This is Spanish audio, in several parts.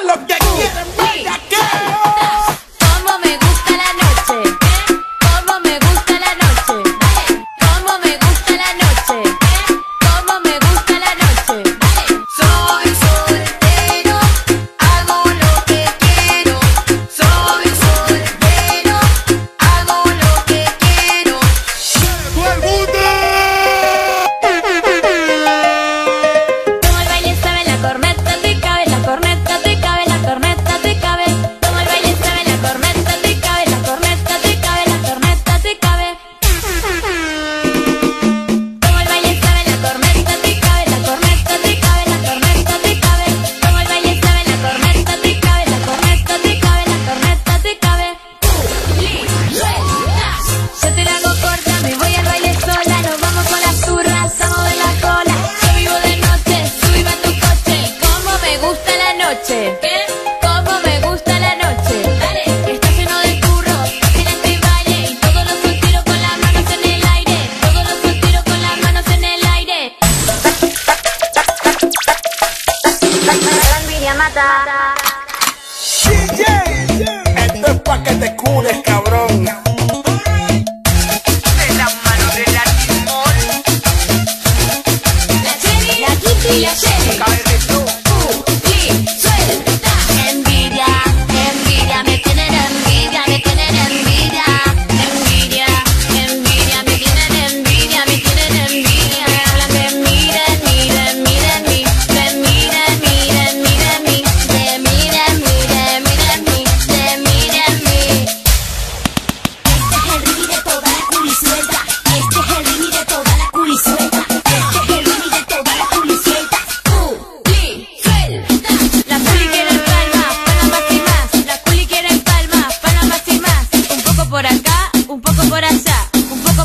I love noche. ¿Qué? ¿Cómo me gusta la noche? Dale. Está lleno de curro, y. Todos los con las manos en el aire. Todos los con las manos en el aire. La esto es pa' que te cures, cabrón.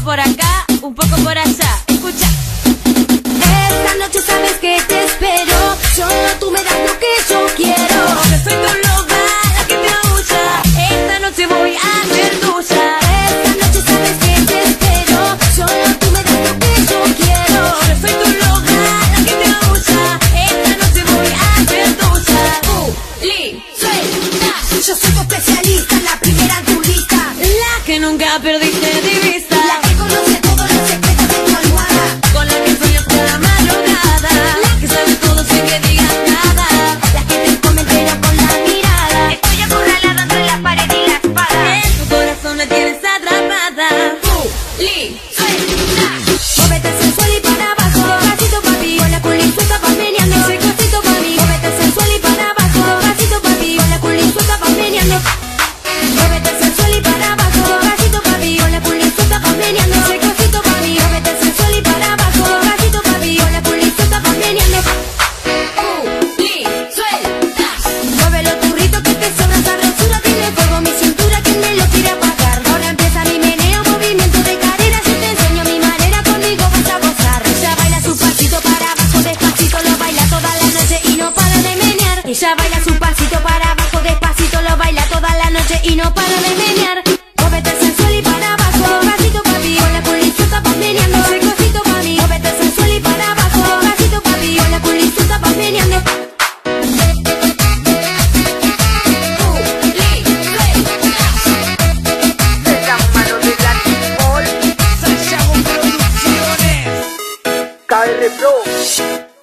por acá, un poco por allá. Ella baila su pasito para abajo despacito, lo baila toda la noche y no para de menear. Móvete sensual y para abajo, despacito papi, con la culicita vas meneando. Ese cosito mami, móvete sensual y para abajo, despacito papi, con la culicita vas meneando. KR